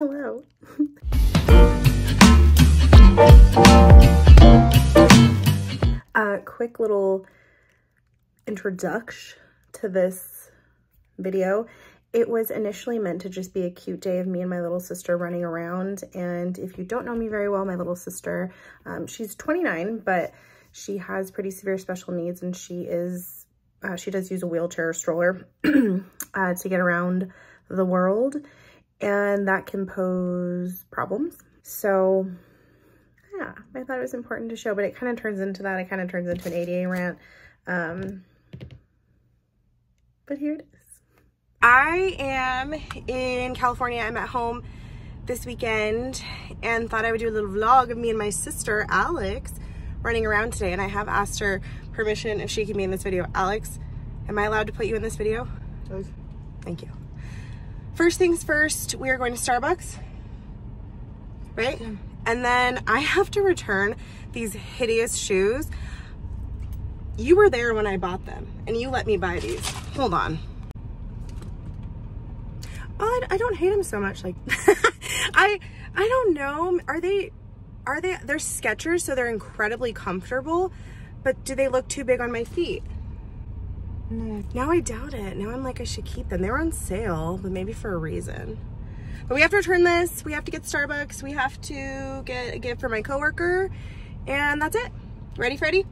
Hello. A quick little introduction to this video. It was initially meant to just be a cute day of me and my little sister running around. And if you don't know me very well, my little sister, um, she's 29, but she has pretty severe special needs and she is, uh, she does use a wheelchair stroller uh, to get around the world and that can pose problems. So yeah, I thought it was important to show, but it kind of turns into that. It kind of turns into an ADA rant. Um, but here it is. I am in California. I'm at home this weekend and thought I would do a little vlog of me and my sister, Alex, running around today. And I have asked her permission if she can be in this video. Alex, am I allowed to put you in this video? Thank you. First things first, we are going to Starbucks, right? Yeah. And then I have to return these hideous shoes. You were there when I bought them and you let me buy these. Hold on. Oh, I don't hate them so much. Like, I, I don't know. Are they, are they, they're Skechers, so they're incredibly comfortable, but do they look too big on my feet? No. Now I doubt it. Now I'm like, I should keep them. They were on sale, but maybe for a reason. But we have to return this. We have to get Starbucks. We have to get a gift for my coworker. And that's it. Ready, Freddy?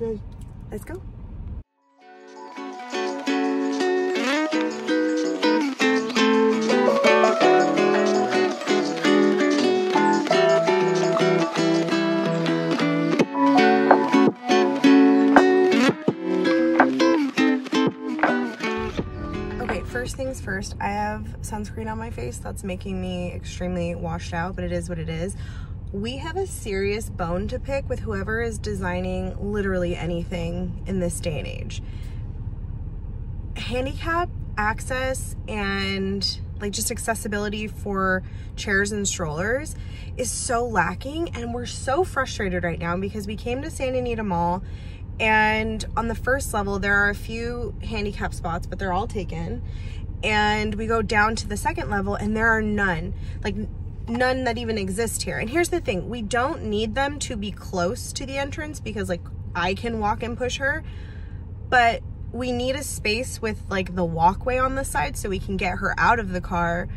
Okay. Let's go. First things first, I have sunscreen on my face that's making me extremely washed out, but it is what it is. We have a serious bone to pick with whoever is designing literally anything in this day and age. Handicap access and like just accessibility for chairs and strollers is so lacking and we're so frustrated right now because we came to Santa Anita Mall and on the first level there are a few handicap spots but they're all taken. And we go down to the second level and there are none like none that even exist here. And here's the thing we don't need them to be close to the entrance because like I can walk and push her. But we need a space with like the walkway on the side so we can get her out of the car.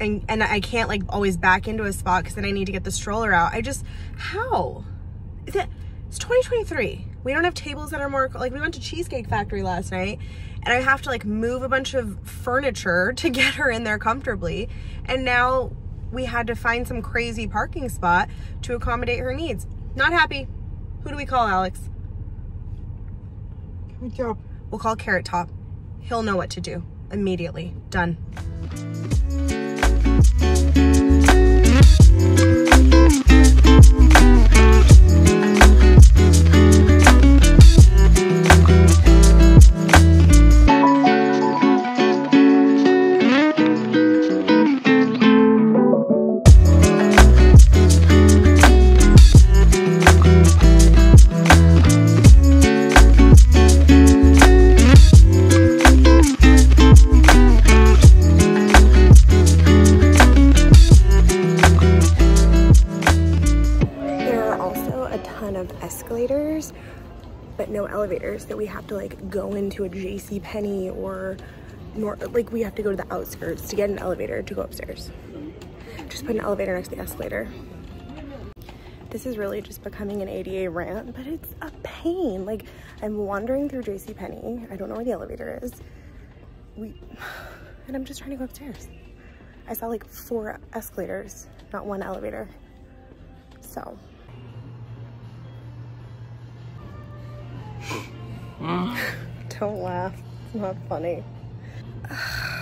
And and I can't like always back into a spot because then I need to get the stroller out. I just how? That it's 2023. We don't have tables that are more, like we went to Cheesecake Factory last night and I have to like move a bunch of furniture to get her in there comfortably. And now we had to find some crazy parking spot to accommodate her needs. Not happy. Who do we call, Alex? Good job. We'll call Carrot Top. He'll know what to do immediately. Done. Elevators that we have to like go into a JC Penney or more like we have to go to the outskirts to get an elevator to go upstairs. Just put an elevator next to the escalator. This is really just becoming an ADA rant, but it's a pain. Like I'm wandering through JC Penney. I don't know where the elevator is. We and I'm just trying to go upstairs. I saw like four escalators, not one elevator. So Don't laugh. It's not funny.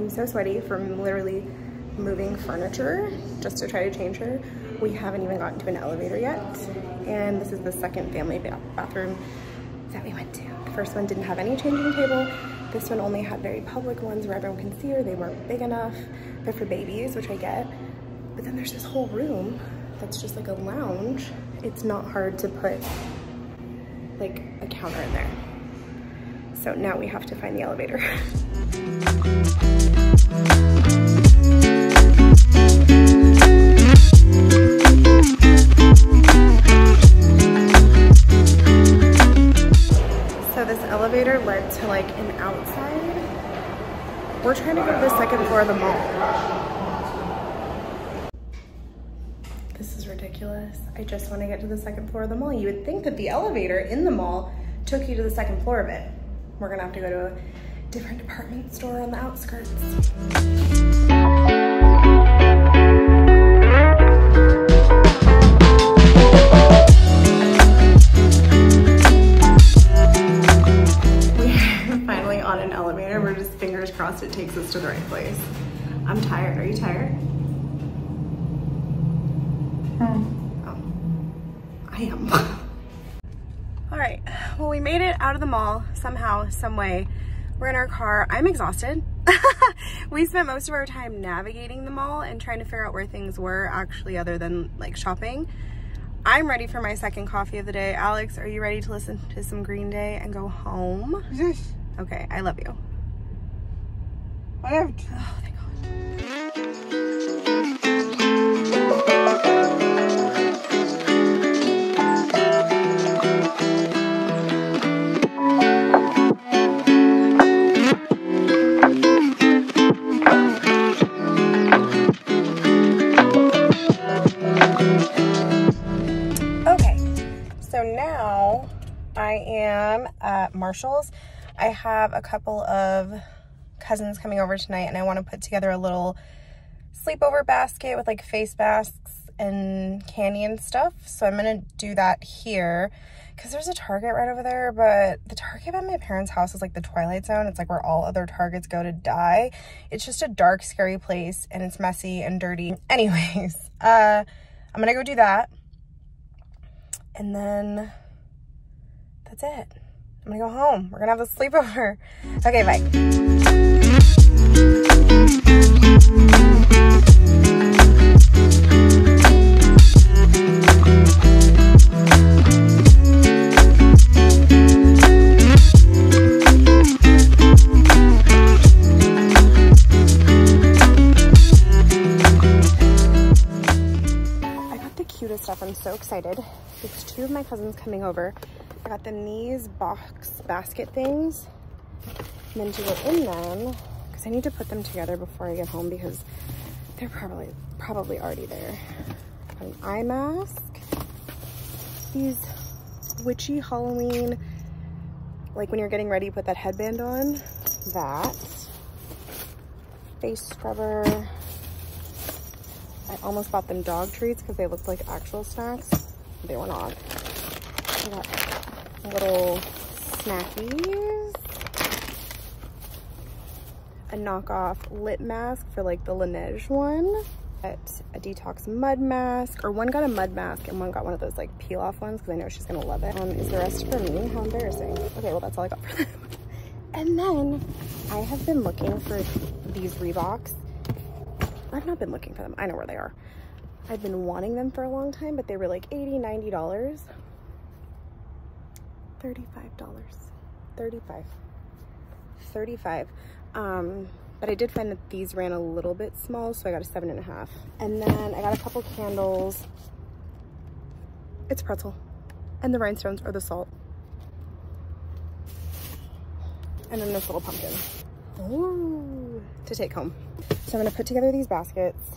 I'm so sweaty from literally moving furniture just to try to change her. We haven't even gotten to an elevator yet. And this is the second family bathroom that we went to. The first one didn't have any changing table. This one only had very public ones where everyone can see her. They weren't big enough. They're for babies, which I get. But then there's this whole room that's just like a lounge. It's not hard to put like a counter in there. So now we have to find the elevator. elevator led to like an outside. We're trying to go to the second floor of the mall. This is ridiculous. I just want to get to the second floor of the mall. You would think that the elevator in the mall took you to the second floor of it. We're gonna have to go to a different department store on the outskirts. Takes us to the right place. I'm tired. Are you tired? Hmm. Oh, I am. All right, well, we made it out of the mall somehow, some way. We're in our car. I'm exhausted. we spent most of our time navigating the mall and trying to figure out where things were actually other than like shopping. I'm ready for my second coffee of the day. Alex, are you ready to listen to some Green Day and go home? Yes. Okay, I love you. I have Oh, thank Okay, so now I am at Marshall's. I have a couple of cousins coming over tonight and I want to put together a little sleepover basket with like face masks and candy and stuff. So I'm going to do that here because there's a Target right over there, but the Target at my parents' house is like the Twilight Zone. It's like where all other Targets go to die. It's just a dark, scary place and it's messy and dirty. Anyways, uh, I'm going to go do that. And then that's it. I'm gonna go home. We're gonna have a sleepover. Okay, bye. I got the cutest stuff. I'm so excited. It's two of my cousins coming over. Got them these box basket things. And then to go in them, because I need to put them together before I get home because they're probably probably already there. An eye mask. These witchy Halloween, like when you're getting ready, put that headband on. That. Face scrubber. I almost bought them dog treats because they looked like actual snacks. They were not. I got little snackies. A knockoff lip mask for like the Laneige one. Got a detox mud mask, or one got a mud mask and one got one of those like peel off ones because I know she's gonna love it. Um, is the rest for me? How embarrassing. Okay, well that's all I got for them. and then I have been looking for these Reeboks I've not been looking for them. I know where they are. I've been wanting them for a long time, but they were like $80, $90. $35. 35 35 Um, but I did find that these ran a little bit small, so I got a seven and a half. And then I got a couple candles. It's pretzel. And the rhinestones are the salt. And then this little pumpkin. Ooh, to take home. So I'm gonna put together these baskets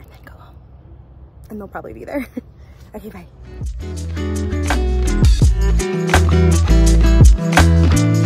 and then go home. And they'll probably be there. okay, bye. Thank you.